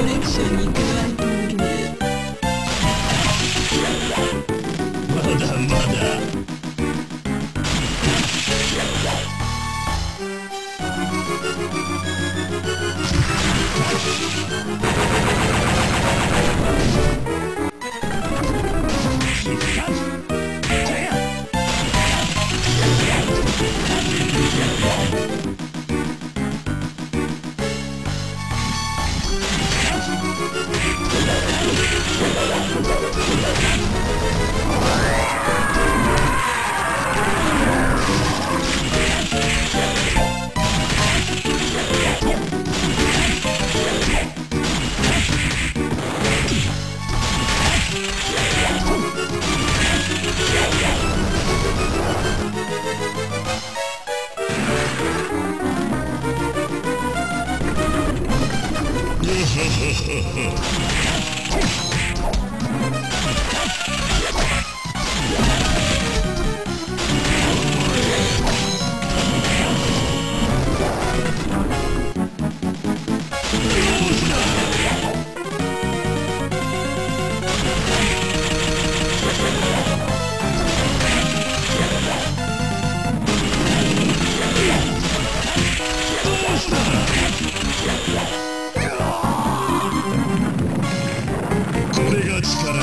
connection. Ho ho ho ho! Oh, my God. Let's get it.